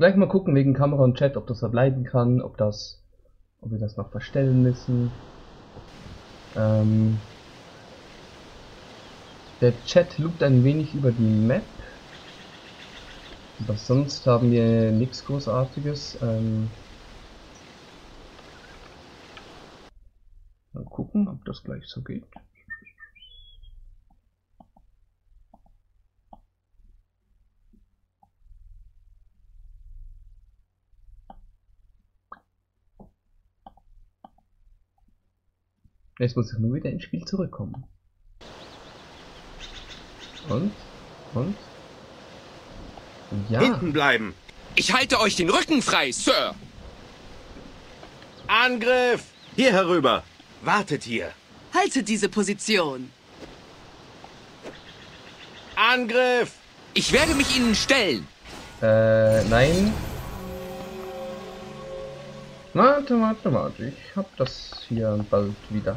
Gleich mal gucken wegen Kamera und Chat, ob das verbleiben kann, ob das, ob wir das noch verstellen müssen. Ähm, der Chat lugt ein wenig über die Map. Aber sonst haben wir nichts Großartiges. Ähm, mal gucken, ob das gleich so geht. Jetzt muss ich nur wieder ins Spiel zurückkommen. Und? Und? Ja. Hinten bleiben. Ich halte euch den Rücken frei, Sir. Angriff! Hier herüber. Wartet hier. Halte diese Position. Angriff! Ich werde mich ihnen stellen. Äh, nein. Warte, warte, warte. Ich hab das hier bald wieder.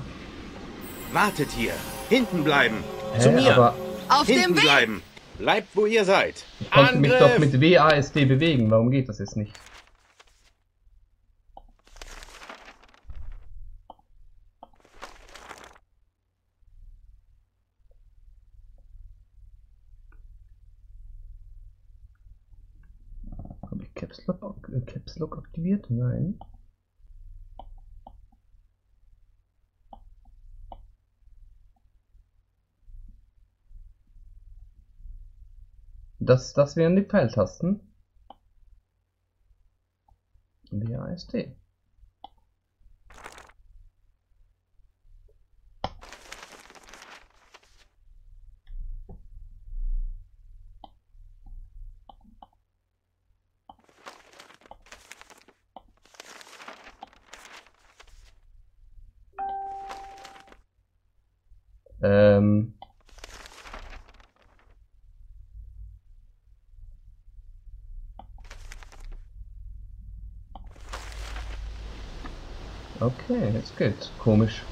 Wartet hier. Hinten bleiben. Hä, Zu mir. aber Auf Hinten dem Weg! bleiben. Bleibt, wo ihr seid. ich konnte mich doch mit WASD bewegen. Warum geht das jetzt nicht? Habe ich Caps Lock, äh, Caps Lock aktiviert? Nein. Das, das wären die Pfeiltasten. WASD. Ähm. Okay, jetzt geht's. Komisch.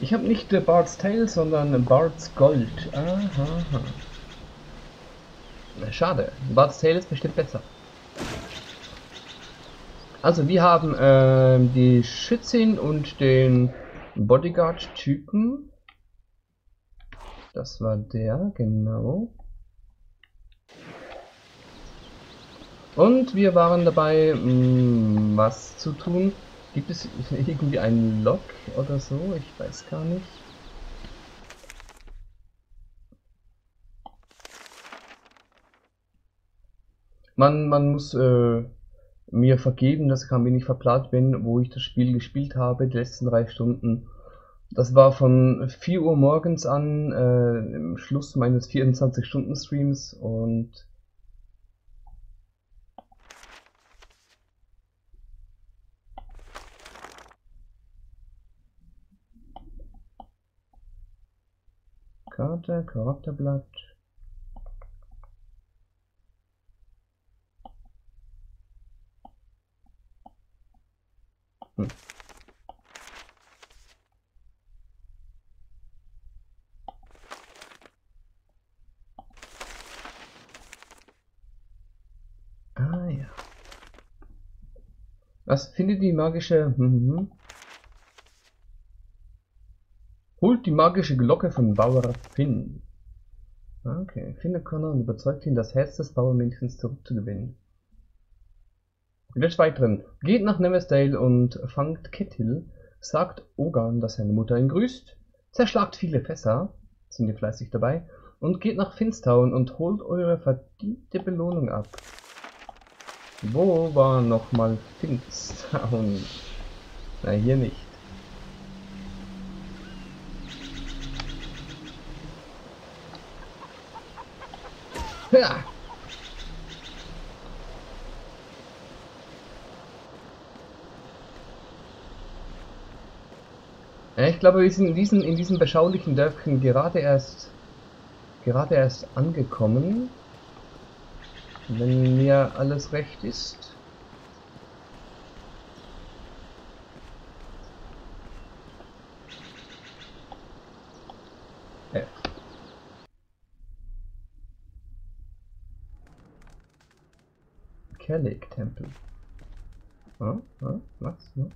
Ich habe nicht äh, Bart's Tail, sondern Bart's Gold. Aha. aha. Schade. Bart's Tail ist bestimmt besser. Also wir haben ähm, die Schützin und den Bodyguard-Typen. Das war der, genau. Und wir waren dabei, mh, was zu tun. Gibt es irgendwie einen Log oder so? Ich weiß gar nicht. Man, man muss äh, mir vergeben, dass ich ein wenig verplant bin, wo ich das Spiel gespielt habe, die letzten drei Stunden. Das war von 4 Uhr morgens an, äh, im Schluss meines 24-Stunden-Streams und Karte, Charakterblatt. Hm. Ah ja. Was findet die magische... Mhm. Holt die magische Glocke von Bauer Finn. Okay, Findet Connor und überzeugt ihn, das Herz des Bauermädchens zurückzugewinnen. Des Weiteren, geht nach Neversdale und fangt Kettil, sagt Ogan, dass seine Mutter ihn grüßt, zerschlagt viele Fässer, sind wir fleißig dabei, und geht nach Finstown und holt eure verdiente Belohnung ab. Wo war nochmal Finstown? Na, hier nicht. Ja. Ich glaube, wir sind in diesem, in diesem beschaulichen Dörfchen gerade erst, gerade erst angekommen. Wenn mir alles recht ist. Ja. Kellig-Tempel. Ah, ah, was, was?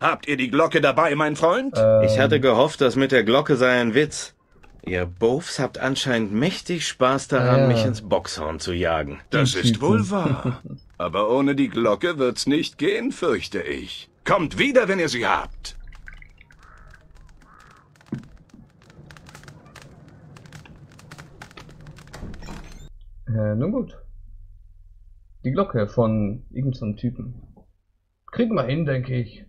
Habt ihr die Glocke dabei, mein Freund? Ähm, Ich hatte gehofft, das mit der Glocke sei ein Witz. Ihr Bofs habt anscheinend mächtig Spaß daran, Ja. mich ins Boxhorn zu jagen. Das ist wohl wahr. Aber ohne die Glocke wird's nicht gehen, fürchte ich. Kommt wieder, wenn ihr sie habt. Äh, nun gut. Die Glocke von irgendeinem Typen. Kriegen wir hin, denke ich.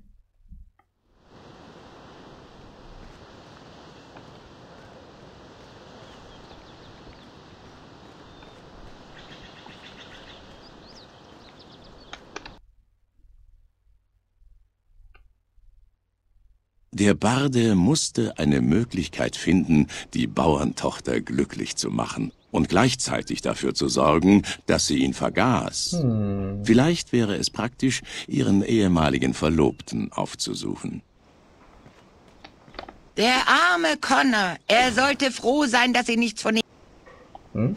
Der Barde musste eine Möglichkeit finden, die Bauerntochter glücklich zu machen und gleichzeitig dafür zu sorgen, dass sie ihn vergaß. Hm. Vielleicht wäre es praktisch, ihren ehemaligen Verlobten aufzusuchen. Der arme Connor. Er sollte froh sein, dass sie nichts von ihm... Hm?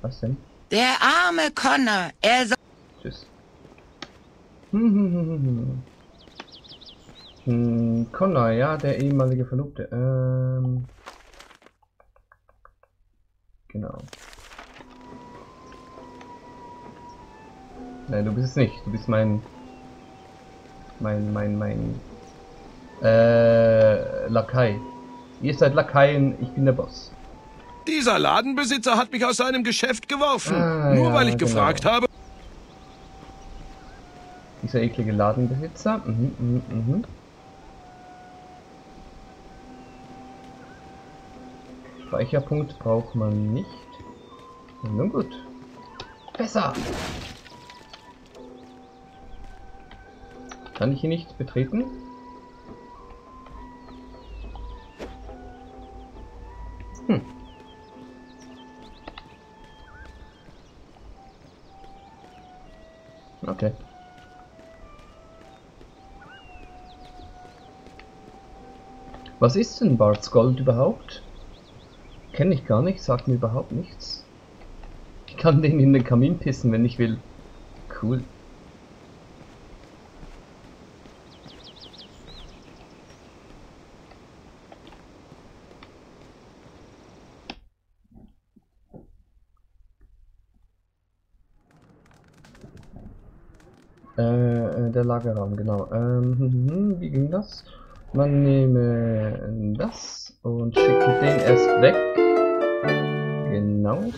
Was denn? Der arme Connor. Er soll... Tschüss. Hm, hm, hm, hm, hm. Hm, Connor, ja, der ehemalige Verlobte. Ähm. Genau. Nein, du bist es nicht. Du bist mein. Mein, mein, mein. Äh. Lakai. Ihr seid Lakaien, ich bin der Boss. Dieser Ladenbesitzer hat mich aus seinem Geschäft geworfen. Ah, Nur ja, weil ich genau. gefragt habe. Dieser eklige Ladenbesitzer. Mhm, mhm, mhm. Speicherpunkt braucht man nicht. Nun gut. Besser. Kann ich hier nicht betreten? Hm. Okay. Was ist denn Bart's Gold überhaupt? Kenne ich gar nicht, sagt mir überhaupt nichts. Ich kann den in den Kamin pissen, wenn ich will. Cool. Äh, äh, der Lagerraum, genau. Ähm, wie ging das? Man nehme das und schicke den erst weg. Genau.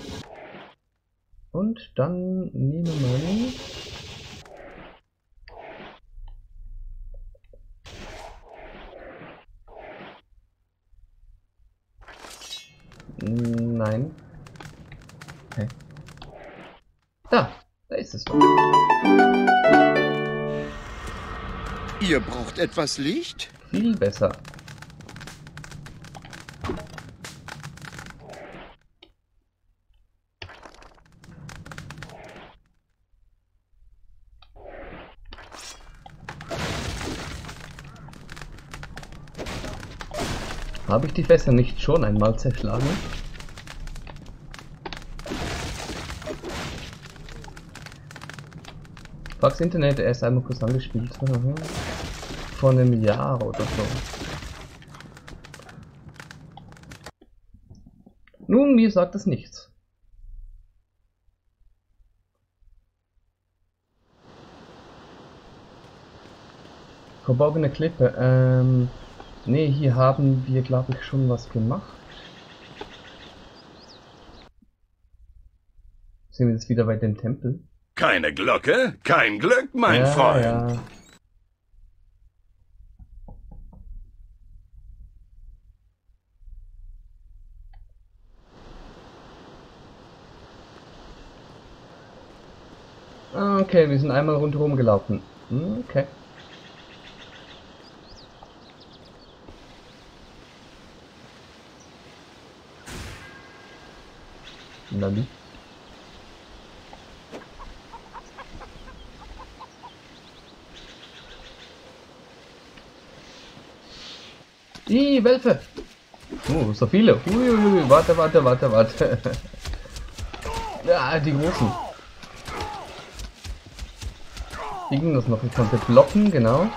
Und dann nehme man Nein. Okay. Da, da ist es doch. Ihr braucht etwas Licht? Viel besser. Habe ich die Fässer nicht schon einmal zerschlagen? Fax Internet erst einmal kurz angespielt. Vor einem Jahr oder so. Nun, mir sagt es nichts. Verborgene Klippe. Ähm, nee, hier haben wir, glaube ich, schon was gemacht. Sind wir jetzt wieder bei dem Tempel? Keine Glocke, kein Glück, mein ja, Freund. Ja. Ah, Okay, wir sind einmal rundherum gelaufen. Hm, Okay. Lali. Die Wölfe! Oh, so viele. Uiuiui, warte, warte, warte, warte. ja, die großen. Irgendwas noch. Ich konnte blocken, genau.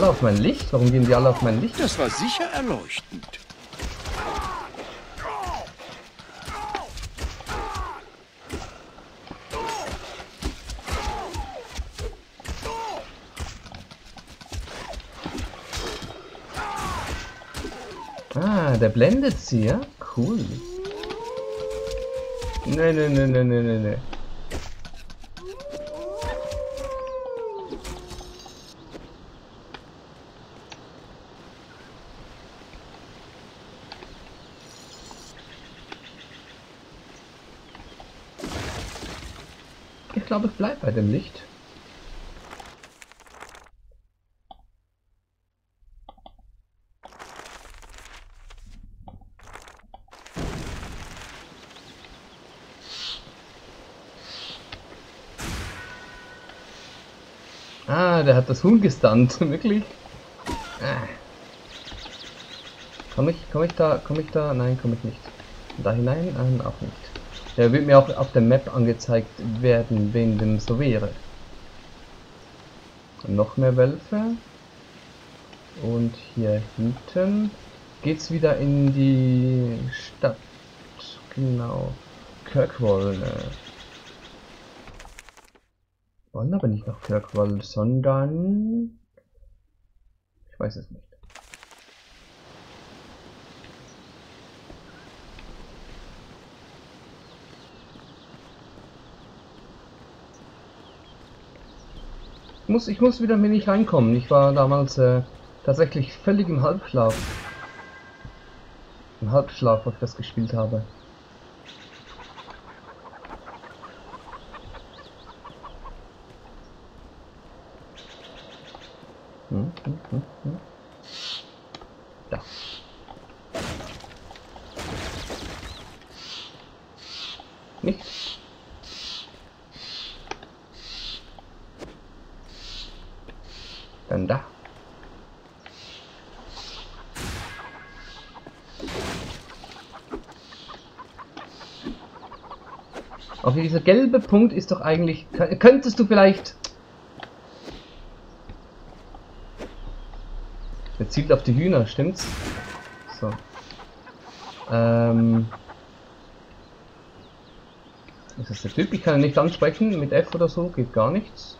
Alle auf mein Licht? Warum gehen die alle auf mein Licht? Das war sicher erleuchtend. Ah, der blendet sie, ja? Cool. Ne, ne, ne, ne, ne, ne, ne. Ich glaube, ich bleib bei dem Licht. Ah, der hat das Huhn gestunt, wirklich? Ah. Komm ich, komm ich da, komm ich da? Nein, komm ich nicht. Da hinein? Nein, auch nicht. Der wird mir auch auf der Map angezeigt werden, wenn dem so wäre. Noch mehr Wölfe. Und hier hinten geht's wieder in die Stadt. Genau. Kirkwall. Wollen aber nicht nach Kirkwall, sondern... Ich weiß es nicht. Muss, ich muss wieder mir nicht reinkommen. Ich war damals äh, tatsächlich völlig im Halbschlaf. Im Halbschlaf, als ich das gespielt habe. Hm, hm, hm, hm. Da. Nicht? Dann da. Okay, dieser gelbe Punkt ist doch eigentlich... Könntest du vielleicht... Er zielt auf die Hühner, stimmt's? So. Ähm... Das ist der Typ, ich kann ihn nicht ansprechen mit F oder so, geht gar nichts.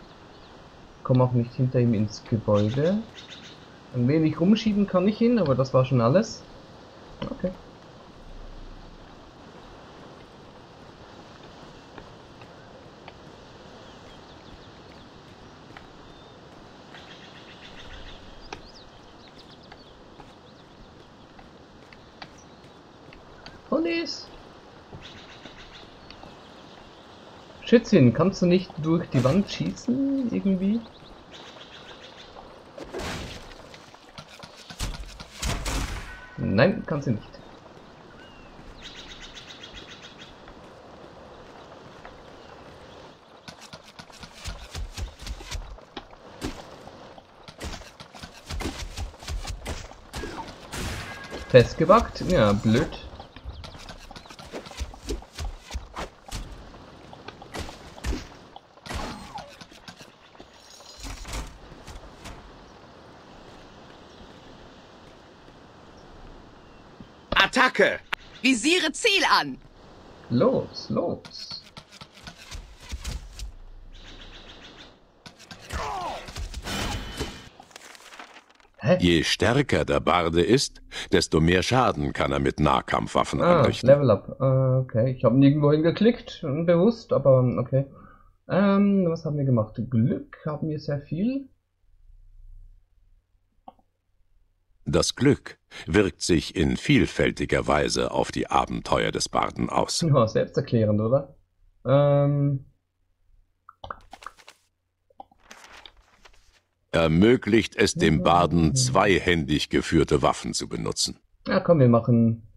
Komme auch nicht hinter ihm ins Gebäude. Ein wenig rumschieben kann ich ihn, aber das war schon alles. Okay. Schützin, kannst du nicht durch die Wand schießen, irgendwie? Nein, kannst du nicht. Festgebackt? Ja, blöd. Attacke! Visiere Ziel an. Los, los. Hä? Je stärker der Barde ist, desto mehr Schaden kann er mit Nahkampfwaffen Ah, anrichten. Level Up. Äh, okay, ich habe nirgendwo hingeklickt, bewusst, aber okay. Ähm, was haben wir gemacht? Glück haben wir sehr viel. Das Glück wirkt sich in vielfältiger Weise auf die Abenteuer des Barden aus. Ja, selbsterklärend, oder? Ähm, Ermöglicht es dem Barden, zweihändig geführte Waffen zu benutzen. ja komm, wir machen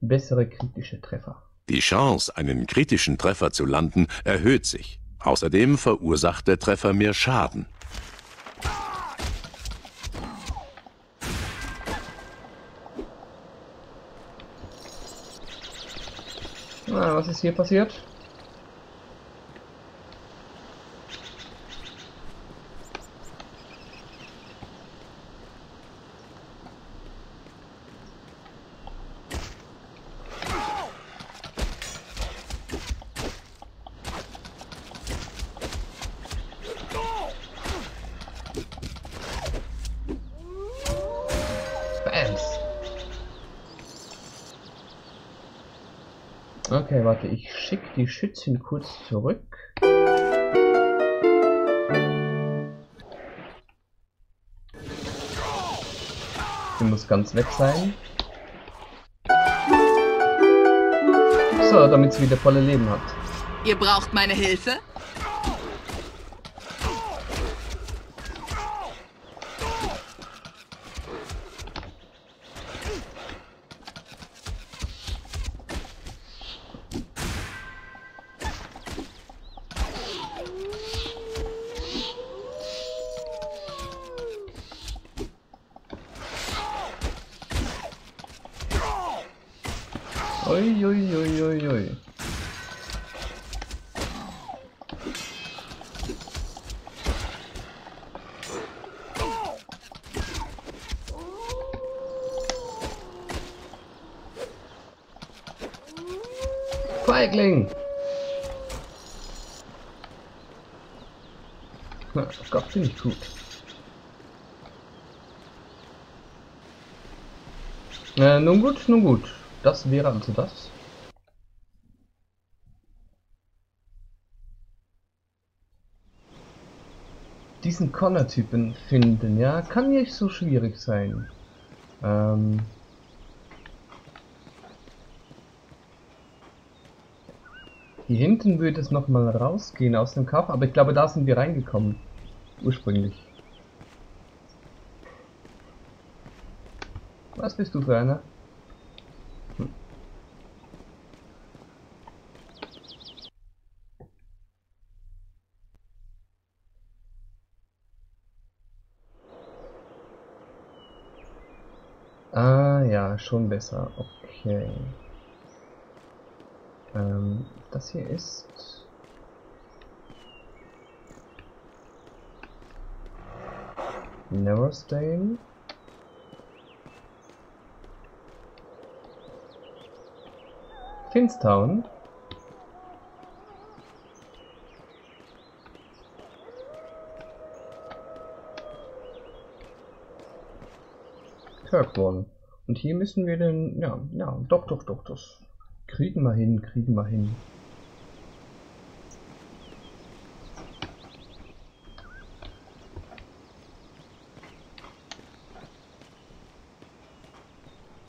bessere kritische Treffer. Die Chance, einen kritischen Treffer zu landen, erhöht sich. Außerdem verursacht der Treffer mehr Schaden. Na, was ist hier passiert? Okay, warte, ich schicke die Schützchen kurz zurück. Die muss ganz weg sein. So, damit sie wieder volle Leben hat. Ihr braucht meine Hilfe? Ziemlich gut. Äh, nun gut, nun gut. Das wäre also das. Diesen Connor-Typen finden, ja, kann nicht so schwierig sein. Ähm. Hier hinten würde es nochmal rausgehen aus dem Kauf, aber ich glaube, da sind wir reingekommen. Ursprünglich. Was bist du für einer? Ah ja, schon besser. Okay. Ähm, das hier ist. Neverstale. Finstown. Kirkwall. Und hier müssen wir den, ja, ja, doch, doch, doch, das kriegen wir hin, kriegen wir hin.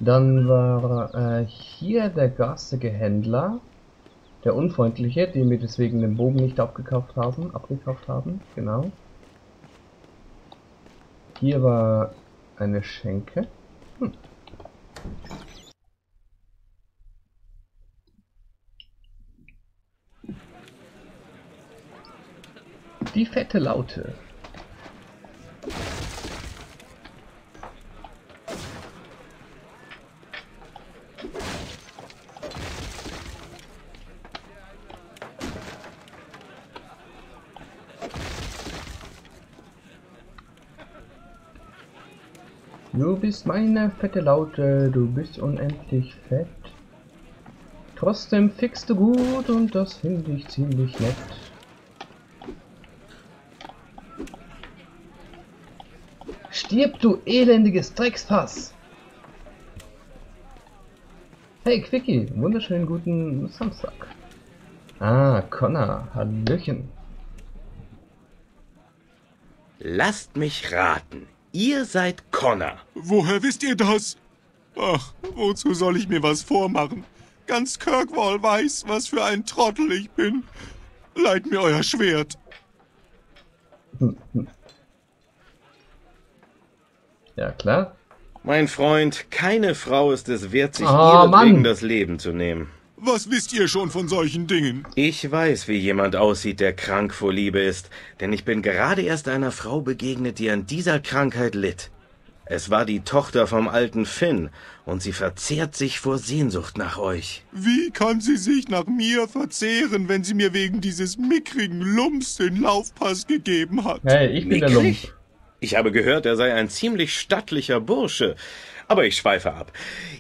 Dann war äh, hier der garstige Händler, der unfreundliche, den wir deswegen den Bogen nicht abgekauft haben, abgekauft haben, genau. Hier war eine Schenke. Hm. Die fette Laute. Meine fette Laute, du bist unendlich fett. Trotzdem fickst du gut und das finde ich ziemlich nett. Stirb, du elendiges Dreckspass! Hey Quickie, wunderschönen guten Samstag. Ah, Connor, Hallöchen. Lasst mich raten. Ihr seid Connor. Woher wisst ihr das? Ach, wozu soll ich mir was vormachen? Ganz Kirkwall weiß, was für ein Trottel ich bin. Leiht mir euer Schwert. Ja, klar. Mein Freund, keine Frau ist es wert, sich Ah, ihretwegen Mann. das Leben zu nehmen. Was wisst ihr schon von solchen Dingen? Ich weiß, wie jemand aussieht, der krank vor Liebe ist, denn ich bin gerade erst einer Frau begegnet, die an dieser Krankheit litt. Es war die Tochter vom alten Finn, und sie verzehrt sich vor Sehnsucht nach euch. Wie kann sie sich nach mir verzehren, wenn sie mir wegen dieses mickrigen Lumps den Laufpass gegeben hat? Hey, ich bin der Lump. Mickrig? Ich habe gehört, er sei ein ziemlich stattlicher Bursche. Aber ich schweife ab.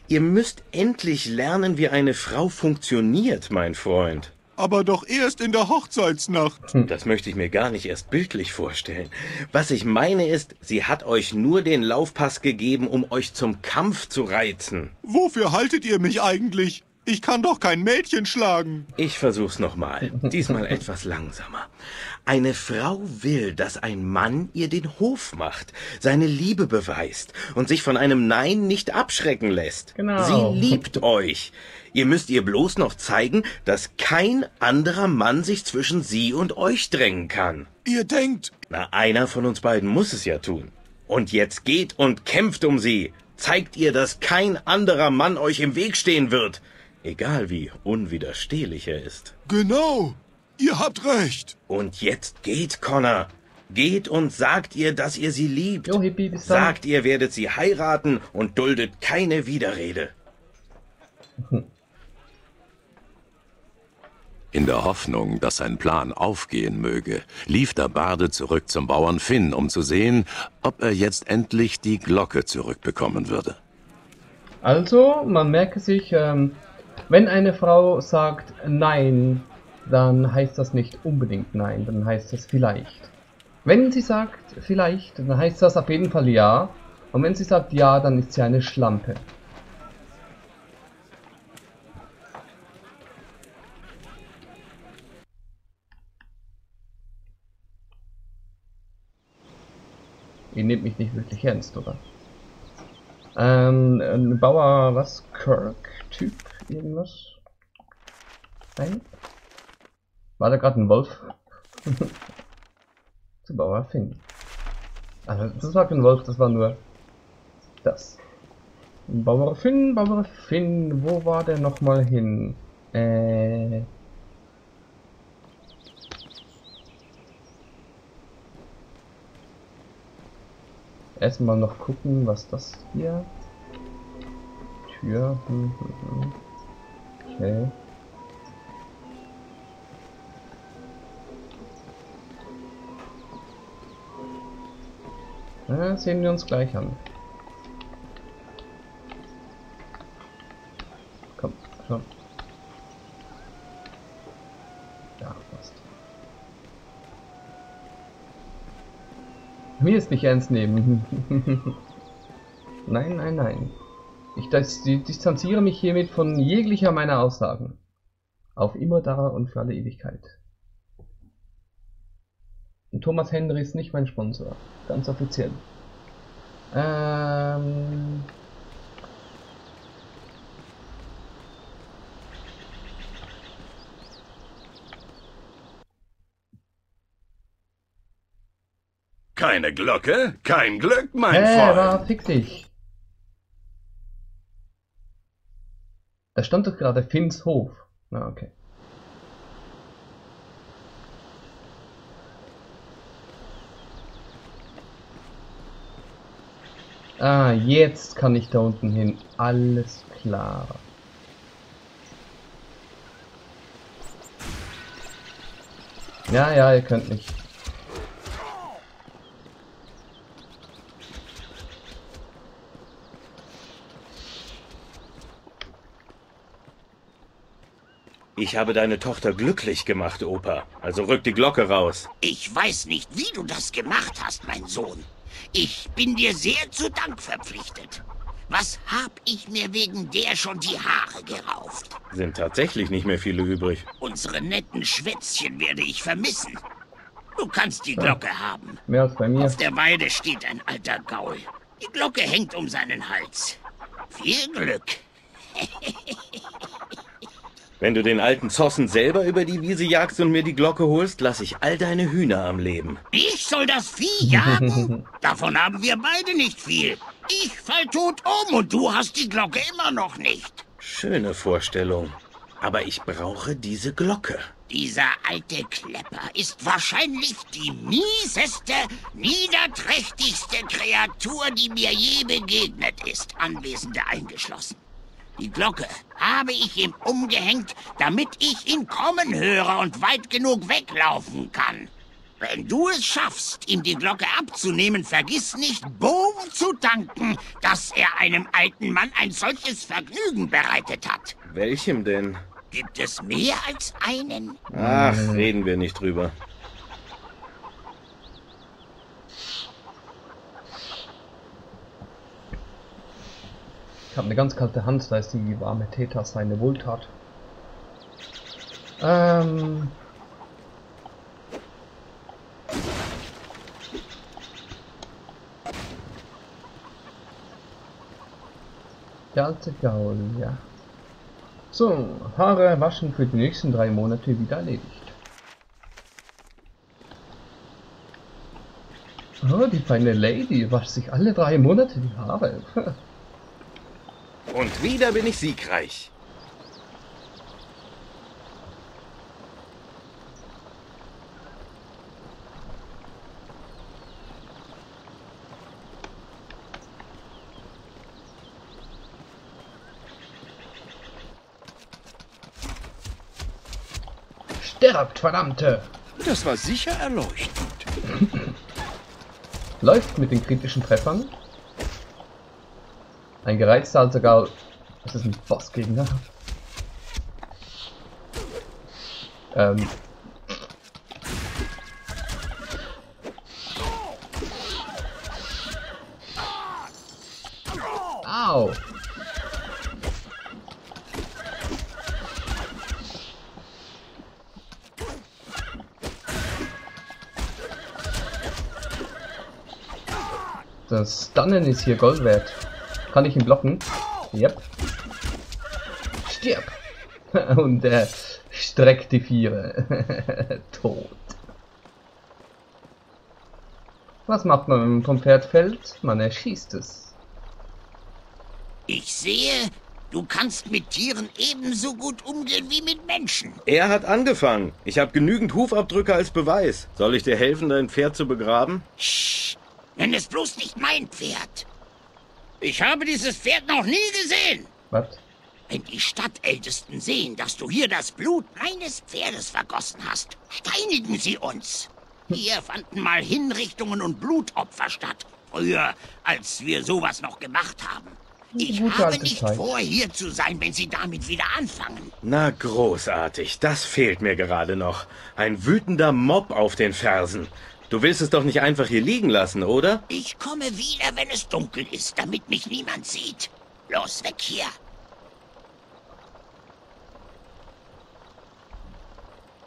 Ihr müsst endlich lernen, wie eine Frau funktioniert, mein Freund. Aber doch erst in der Hochzeitsnacht. Das möchte ich mir gar nicht erst bildlich vorstellen. Was ich meine ist, sie hat euch nur den Laufpass gegeben, um euch zum Kampf zu reizen. Wofür haltet ihr mich eigentlich? Ich kann doch kein Mädchen schlagen. Ich versuch's nochmal. Diesmal etwas langsamer. Eine Frau will, dass ein Mann ihr den Hof macht, seine Liebe beweist und sich von einem Nein nicht abschrecken lässt. Genau. Sie liebt euch. Ihr müsst ihr bloß noch zeigen, dass kein anderer Mann sich zwischen sie und euch drängen kann. Ihr denkt, Na, einer von uns beiden muss es ja tun. Und jetzt geht und kämpft um sie. Zeigt ihr, dass kein anderer Mann euch im Weg stehen wird. Egal wie unwiderstehlich er ist. genau, ihr habt recht. Und jetzt geht, Connor. Geht und sagt ihr, dass ihr sie liebt. Jo, Hippie, bis dann. Sagt, ihr werdet sie heiraten und duldet keine Widerrede. In der Hoffnung, dass sein Plan aufgehen möge, lief der Barde zurück zum Bauern Finn, um zu sehen, ob er jetzt endlich die Glocke zurückbekommen würde. Also, man merke sich, ähm, wenn eine Frau sagt Nein, dann heißt das nicht unbedingt Nein, dann heißt es vielleicht. Wenn sie sagt vielleicht, dann heißt das auf jeden Fall Ja. Und wenn sie sagt Ja, dann ist sie eine Schlampe. Ihr nehmt mich nicht wirklich ernst, oder? Ähm, ein Bauer, was? Kirk-Typ? Irgendwas? Nein? War da gerade ein Wolf? Zu Bauer Finn. Also, das war kein Wolf, das war nur das. Bauer Finn, Bauer Finn, wo war der nochmal hin? Äh. Erstmal noch gucken, was das hier. Tür. Hm, hm, hm. Okay. Ja, sehen wir uns gleich an. Komm, schon. Ja, passt. Mir ist nicht ernst nehmen. nein, nein, nein. Ich dis distanziere mich hiermit von jeglicher meiner Aussagen. Auf immer da und für alle Ewigkeit. Und Thomas Henry ist nicht mein Sponsor. Ganz offiziell. Ähm. Keine Glocke, kein Glück, mein Hä, Freund. war fick dich. Da stand doch gerade Finns Hof. Na, okay. Ah, jetzt kann ich da unten hin. Alles klar. Ja, ja, ihr könnt nicht. Ich habe deine Tochter glücklich gemacht, Opa. Also rück die Glocke raus. Ich weiß nicht, wie du das gemacht hast, mein Sohn. Ich bin dir sehr zu Dank verpflichtet. Was hab ich mir wegen der schon die Haare gerauft? Sind tatsächlich nicht mehr viele übrig. Unsere netten Schwätzchen werde ich vermissen. Du kannst die Glocke haben. Mehr als bei mir. Auf der Weide steht ein alter Gaul. Die Glocke hängt um seinen Hals. Viel Glück. Wenn du den alten Zossen selber über die Wiese jagst und mir die Glocke holst, lass ich all deine Hühner am Leben. Ich soll das Vieh jagen? Davon haben wir beide nicht viel. Ich fall tot um und du hast die Glocke immer noch nicht. Schöne Vorstellung. Aber ich brauche diese Glocke. Dieser alte Klepper ist wahrscheinlich die mieseste, niederträchtigste Kreatur, die mir je begegnet ist, Anwesende eingeschlossen. Die Glocke habe ich ihm umgehängt, damit ich ihn kommen höre und weit genug weglaufen kann. Wenn du es schaffst, ihm die Glocke abzunehmen, vergiss nicht, Bohm zu danken, dass er einem alten Mann ein solches Vergnügen bereitet hat. Welchem denn? Gibt es mehr als einen? Ach, reden wir nicht drüber. Habe eine ganz kalte Hand, da ist die warme Tetas eine Wohltat. Ähm. Der alte Gaul, ja. So, Haare waschen für die nächsten drei Monate wieder erledigt. Oh, die feine Lady wascht sich alle drei Monate die Haare. Und wieder bin ich siegreich. Sterbt, verdammte! Das war sicher erleuchtend. Läuft mit den kritischen Treffern. Ein gereizter alter Gaul. Das ist ein Bossgegner. Ähm. Au! Das Stunnen ist hier Gold wert. Kann ich ihn blocken? Yep. Stirb! Und er streckt die Viere. Tot. Was macht man, wenn man vom Pferd fällt? Man erschießt es. Ich sehe, du kannst mit Tieren ebenso gut umgehen wie mit Menschen. Er hat angefangen. Ich habe genügend Hufabdrücke als Beweis. Soll ich dir helfen, dein Pferd zu begraben? Sch, nenn es bloß nicht mein Pferd. Ich habe dieses Pferd noch nie gesehen. Was? Wenn die Stadtältesten sehen, dass du hier das Blut meines Pferdes vergossen hast, steinigen sie uns. Hier fanden mal Hinrichtungen und Blutopfer statt. Früher, als wir sowas noch gemacht haben. Ich Gute habe nicht Zeit. vor, hier zu sein, wenn sie damit wieder anfangen. Na, großartig. Das fehlt mir gerade noch. Ein wütender Mob auf den Fersen. Du willst es doch nicht einfach hier liegen lassen, oder? Ich komme wieder, wenn es dunkel ist, damit mich niemand sieht. Los, weg hier.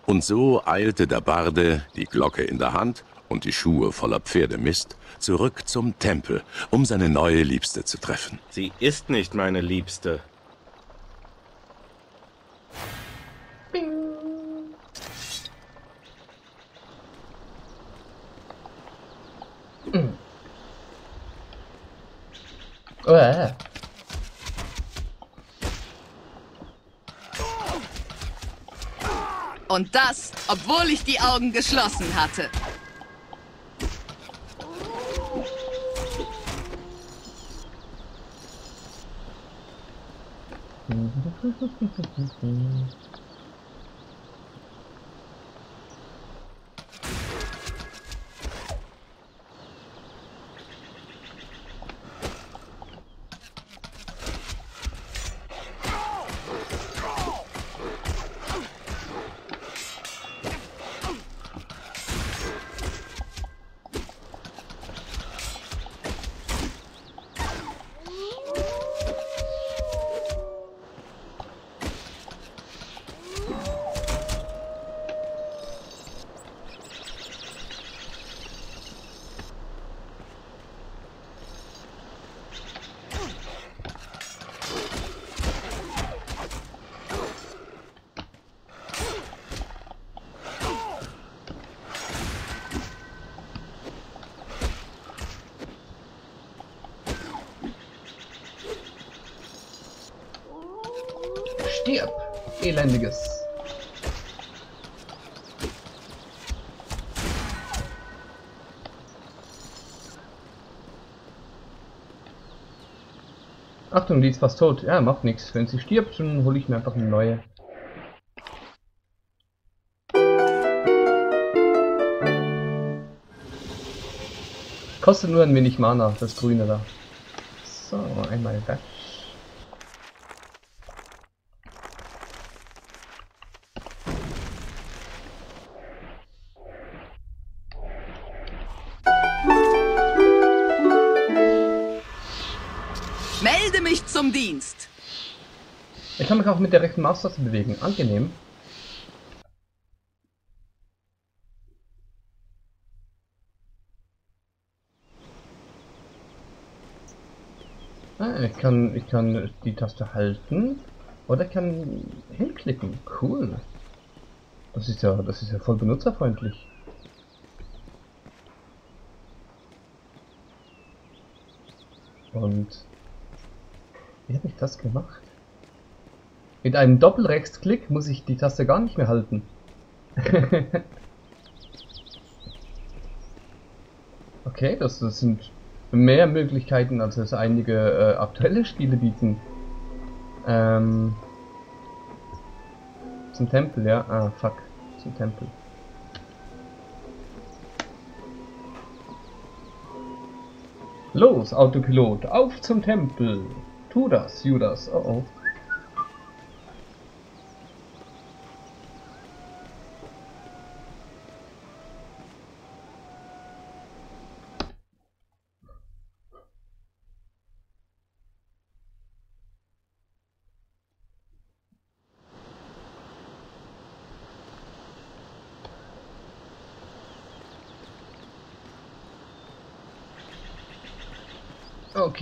Und so eilte der Barde, die Glocke in der Hand und die Schuhe voller Pferdemist, zurück zum Tempel, um seine neue Liebste zu treffen. Sie ist nicht meine Liebste. Äh. Und das, obwohl ich die Augen geschlossen hatte. Stirb! Elendiges. Achtung, die ist fast tot. Ja, macht nichts. Wenn sie stirbt, dann hole ich mir einfach eine neue. Kostet nur ein wenig Mana, das Grüne da. So, einmal weg. Mich auch mit der rechten Maustaste bewegen. Angenehm. Ah, ich kann, ich kann die Taste halten oder ich kann hinklicken. Cool. Das ist ja, das ist ja voll benutzerfreundlich. Und wie habe ich das gemacht? Mit einem Doppelrechtsklick muss ich die Taste gar nicht mehr halten. okay, das, das sind mehr Möglichkeiten, als es einige äh, aktuelle Spiele bieten. Ähm, zum Tempel, ja? Ah, fuck. Zum Tempel. Los, Autopilot, auf zum Tempel. Tu das, Judas. Oh oh.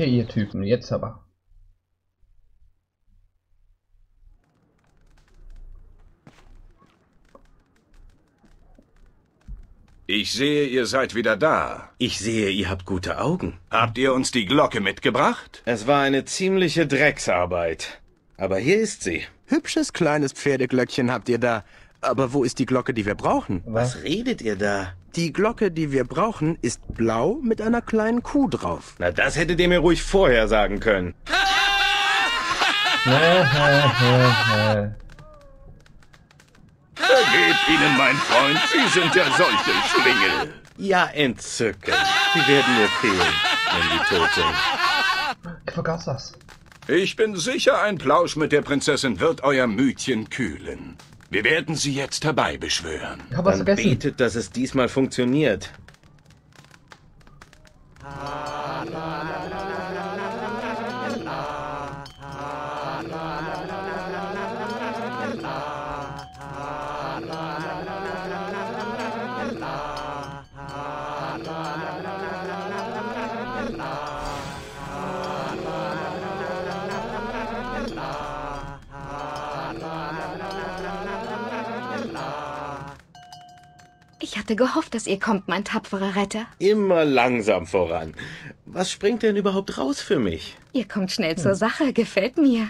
Okay, ihr Typen, jetzt aber. Ich sehe, ihr seid wieder da. Ich sehe, ihr habt gute Augen. Habt ihr uns die Glocke mitgebracht? Es war eine ziemliche Drecksarbeit. Aber hier ist sie. Hübsches kleines Pferdeglöckchen habt ihr da. Aber wo ist die Glocke, die wir brauchen? Was redet ihr da? Die Glocke, die wir brauchen, ist blau mit einer kleinen Kuh drauf. Na, das hättet ihr mir ruhig vorher sagen können. Vergebt ihnen, mein Freund, sie sind ja solche Schlingel. Ja, entzückend. Die werden mir fehlen, wenn die tot sind. Ich vergaß das. Ich bin sicher, ein Plausch mit der Prinzessin wird euer Mütchen kühlen. Wir werden sie jetzt herbeibeschwören. Ich hab was Dann vergessen. betet, dass es diesmal funktioniert. Ich hatte gehofft, dass ihr kommt, mein tapferer Retter. Immer langsam voran. Was springt denn überhaupt raus für mich? Ihr kommt schnell zur Sache, gefällt mir.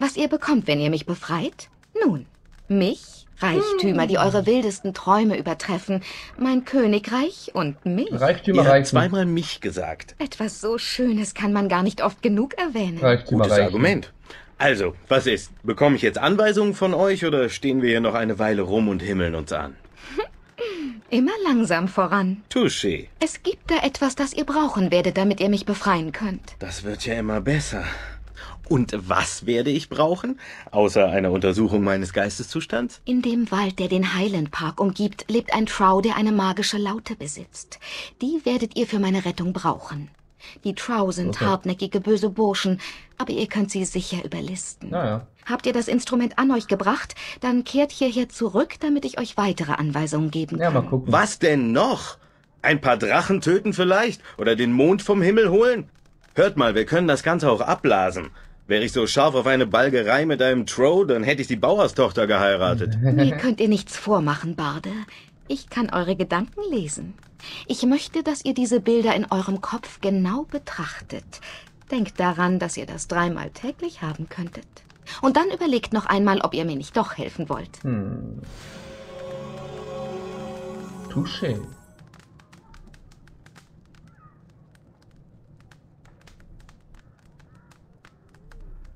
Was ihr bekommt, wenn ihr mich befreit? Nun, mich, Reichtümer, die eure wildesten Träume übertreffen, mein Königreich und mich. Reichtümer Ihr habt reichen. zweimal mich gesagt. Etwas so Schönes kann man gar nicht oft genug erwähnen. Reichtümer Gutes reichen. Argument. Also, was ist? Bekomme ich jetzt Anweisungen von euch oder stehen wir hier noch eine Weile rum und himmeln uns an? Immer langsam voran. Touché. Es gibt da etwas, das ihr brauchen werdet, damit ihr mich befreien könnt. Das wird ja immer besser. Und was werde ich brauchen? Außer einer Untersuchung meines Geisteszustands? In dem Wald, der den Highland Park umgibt, lebt ein Trow, der eine magische Laute besitzt. Die werdet ihr für meine Rettung brauchen. Die Trow sind Okay. hartnäckige, böse Burschen, aber ihr könnt sie sicher überlisten. Naja. Habt ihr das Instrument an euch gebracht, dann kehrt hierher zurück, damit ich euch weitere Anweisungen geben Ja, kann. mal gucken. Was denn noch? Ein paar Drachen töten vielleicht? Oder den Mond vom Himmel holen? Hört mal, wir können das Ganze auch abblasen. Wäre ich so scharf auf eine Balgerei mit einem Trow, dann hätte ich die Bauerstochter geheiratet. Mir könnt ihr nichts vormachen, Barde. Ich kann eure Gedanken lesen. Ich möchte, dass ihr diese Bilder in eurem Kopf genau betrachtet. Denkt daran, dass ihr das dreimal täglich haben könntet. Und dann überlegt noch einmal, ob ihr mir nicht doch helfen wollt. Hm. Touché.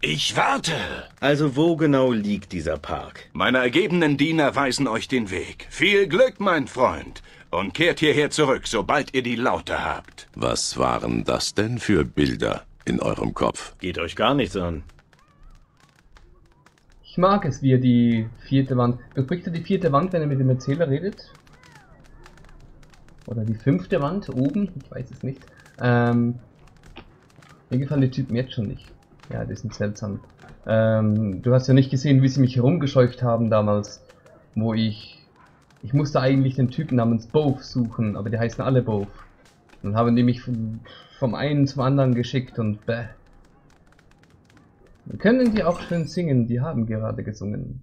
Ich warte. Also wo genau liegt dieser Park? Meine ergebenen Diener weisen euch den Weg. Viel Glück, mein Freund. Und kehrt hierher zurück, sobald ihr die Laute habt. Was waren das denn für Bilder in eurem Kopf? Geht euch gar nichts an. Ich mag es, wie er die vierte Wand... Bespricht er die vierte Wand, wenn er mit dem Erzähler redet? Oder die fünfte Wand oben? Ich weiß es nicht. Ähm, mir gefallen die Typen jetzt schon nicht. Ja, die sind seltsam. Ähm, du hast ja nicht gesehen, wie sie mich herumgescheucht haben damals, wo ich... Ich musste eigentlich den Typen namens Both suchen, aber die heißen alle Both. Dann haben die mich vom, vom einen zum anderen geschickt und bäh. Können die auch schön singen, die haben gerade gesungen.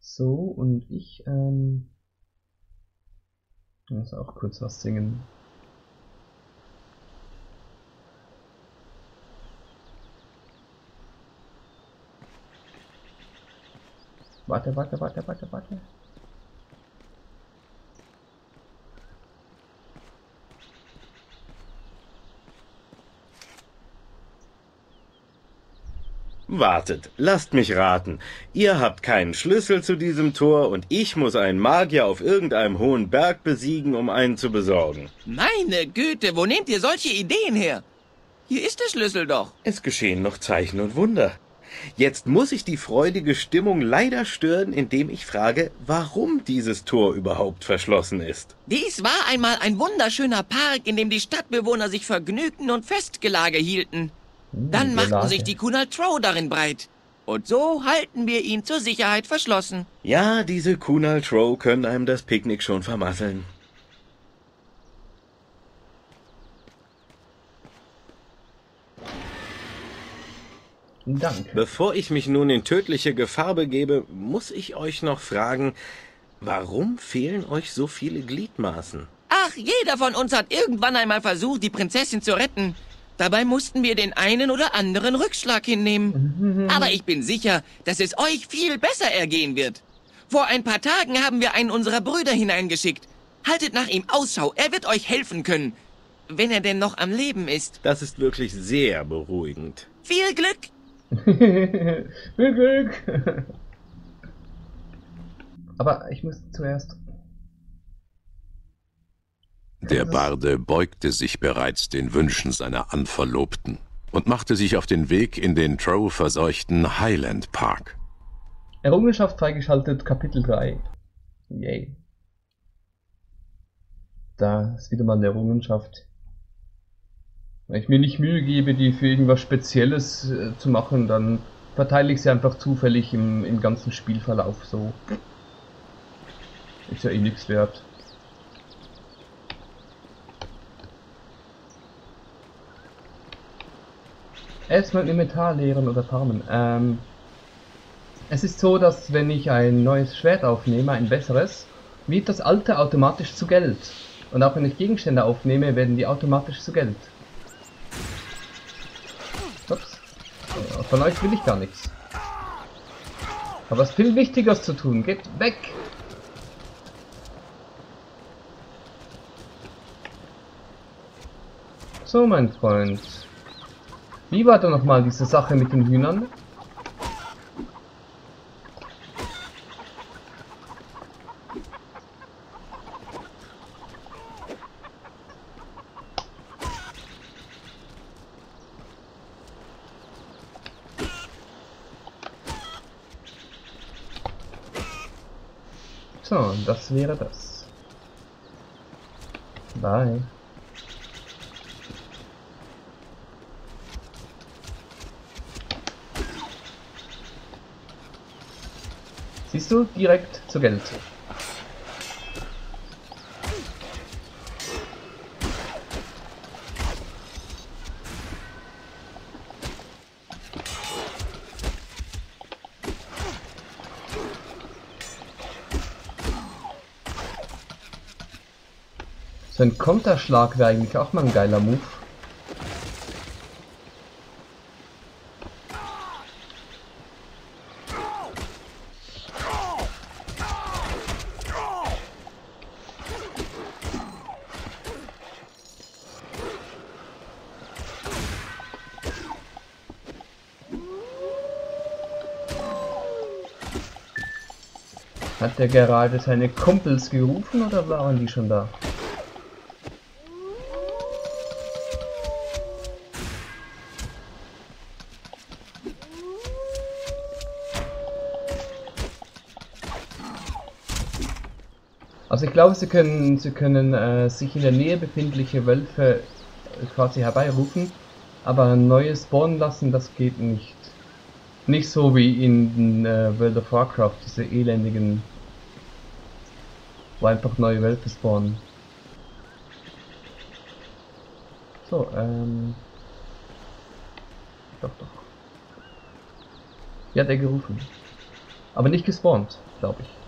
So, und ich, ähm... muss auch kurz was singen. Warte, warte, warte, warte, warte. Wartet, lasst mich raten. Ihr habt keinen Schlüssel zu diesem Tor und ich muss einen Magier auf irgendeinem hohen Berg besiegen, um einen zu besorgen. Meine Güte, wo nehmt ihr solche Ideen her? Hier ist der Schlüssel doch. Es geschehen noch Zeichen und Wunder. Jetzt muss ich die freudige Stimmung leider stören, indem ich frage, warum dieses Tor überhaupt verschlossen ist. Dies war einmal ein wunderschöner Park, in dem die Stadtbewohner sich vergnügten und Festgelage hielten. Dann machten sich die Kunal Trow darin breit. Und so halten wir ihn zur Sicherheit verschlossen. Ja, diese Kunal Trow können einem das Picknick schon vermasseln. Danke. Bevor ich mich nun in tödliche Gefahr begebe, muss ich euch noch fragen, warum fehlen euch so viele Gliedmaßen? Ach, jeder von uns hat irgendwann einmal versucht, die Prinzessin zu retten. Dabei mussten wir den einen oder anderen Rückschlag hinnehmen. Aber ich bin sicher, dass es euch viel besser ergehen wird. Vor ein paar Tagen haben wir einen unserer Brüder hineingeschickt. Haltet nach ihm Ausschau, er wird euch helfen können. Wenn er denn noch am Leben ist. Das ist wirklich sehr beruhigend. Viel Glück! Viel Glück! Aber ich muss zuerst. Der Barde beugte sich bereits den Wünschen seiner Anverlobten und machte sich auf den Weg in den Trow-verseuchten Highland Park. Errungenschaft freigeschaltet, Kapitel 3. Yay. Da ist wieder mal eine Errungenschaft. Wenn ich mir nicht Mühe gebe, die für irgendwas Spezielles äh, zu machen, dann verteile ich sie einfach zufällig im, im ganzen Spielverlauf so. Ist ja eh nichts wert. Erstmal Inventar leeren oder farmen. Ähm, es ist so, dass wenn ich ein neues Schwert aufnehme, ein besseres, wird das alte automatisch zu Geld. Und auch wenn ich Gegenstände aufnehme, werden die automatisch zu Geld. Von euch will ich gar nichts. Aber was viel Wichtigeres zu tun. Geht weg! So, mein Freund. Wie war da nochmal diese Sache mit den Hühnern? So, das wäre das. Bye. Siehst du, direkt zu Geld. So ein Konterschlag wäre eigentlich auch mal ein geiler Move. Hat der gerade seine Kumpels gerufen oder waren die schon da? Also ich glaube, sie können, sie können äh, sich in der Nähe befindliche Wölfe äh, quasi herbeirufen, aber neue spawnen lassen, das geht nicht. Nicht so wie in äh, World of Warcraft, diese elendigen, wo einfach neue Wölfe spawnen. So, ähm... Doch, doch. Ja, hat er gerufen. Aber nicht gespawnt, glaube ich.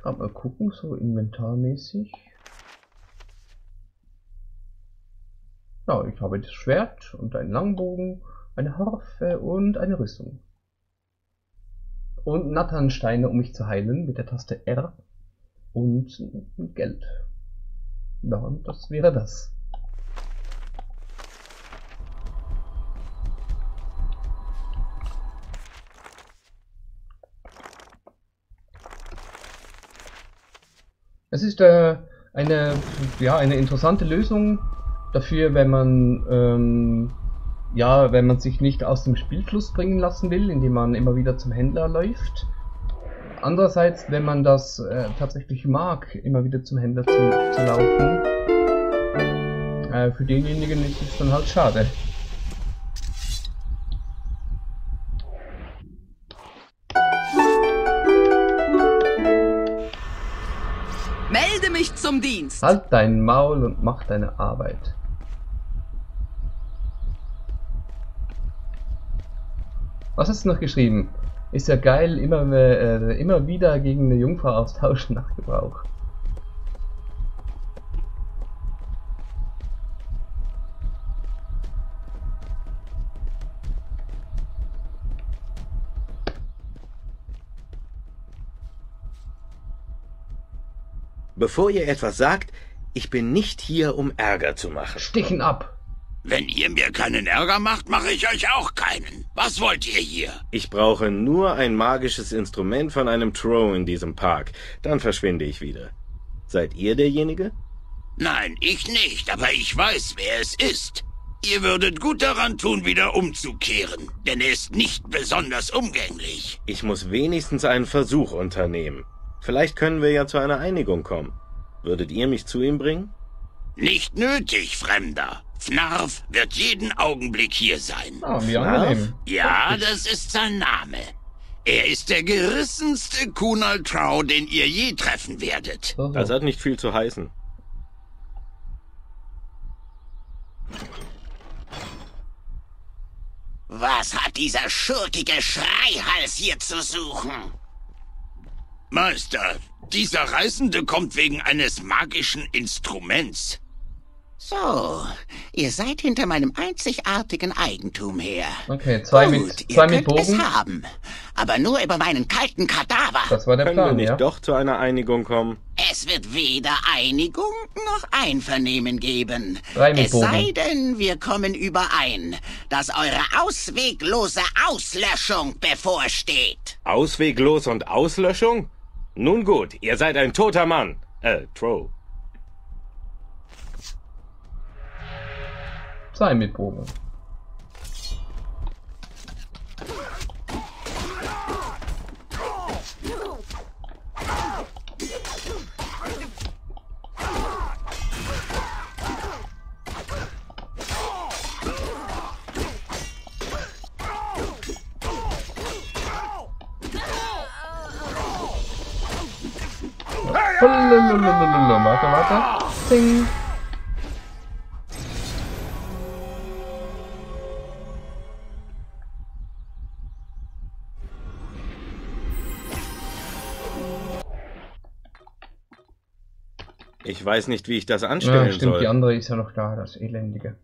Gerade mal gucken, so inventarmäßig. Ja, ich habe das Schwert und einen Langbogen, eine Harfe und eine Rüstung. Und Natternsteine, um mich zu heilen, mit der Taste R. Und Geld. Ja, das wäre das. Es ist äh, eine, ja, eine interessante Lösung dafür, wenn man, ähm, ja, wenn man sich nicht aus dem Spielfluss bringen lassen will, indem man immer wieder zum Händler läuft. Andererseits, wenn man das äh, tatsächlich mag, immer wieder zum Händler zu, zu laufen, äh, für denjenigen ist es dann halt schade. Dienst. Halt dein Maul und mach deine Arbeit. Was hast du noch geschrieben? Ist ja geil, immer, äh, immer wieder gegen eine Jungfrau austauschen nach Gebrauch. Bevor ihr etwas sagt, ich bin nicht hier, um Ärger zu machen. Stichen ab! Wenn ihr mir keinen Ärger macht, mache ich euch auch keinen. Was wollt ihr hier? Ich brauche nur ein magisches Instrument von einem Troll in diesem Park. Dann verschwinde ich wieder. Seid ihr derjenige? Nein, ich nicht, aber ich weiß, wer es ist. Ihr würdet gut daran tun, wieder umzukehren, denn er ist nicht besonders umgänglich. Ich muss wenigstens einen Versuch unternehmen. Vielleicht können wir ja zu einer Einigung kommen. Würdet ihr mich zu ihm bringen? Nicht nötig, Fremder. Fnarf wird jeden Augenblick hier sein. Ah, wie angenehm. Ja, das ist sein Name. Er ist der gerissenste Kunal Trow, den ihr je treffen werdet. So, so. Das hat nicht viel zu heißen. Was hat dieser schurkige Schreihals hier zu suchen? Meister, dieser Reisende kommt wegen eines magischen Instruments. So, ihr seid hinter meinem einzigartigen Eigentum her. Okay, zwei Gut, mit, ihr zwei mit könnt es Bogen. haben, aber nur über meinen kalten Kadaver. Das war der Können wir Plan, nicht ja? doch zu einer Einigung kommen? Es wird weder Einigung noch Einvernehmen geben. Drei mit es Bogen. sei denn, wir kommen überein, dass eure ausweglose Auslöschung bevorsteht. Ausweglos und Auslöschung? Nun gut, ihr seid ein toter Mann. Äh, Troll. Zwei mit Bogen. Warte, warte. Ding. Ich weiß nicht, wie ich das Ja, anstellen stimmt, soll. die andere ist ja noch da, das Elendige.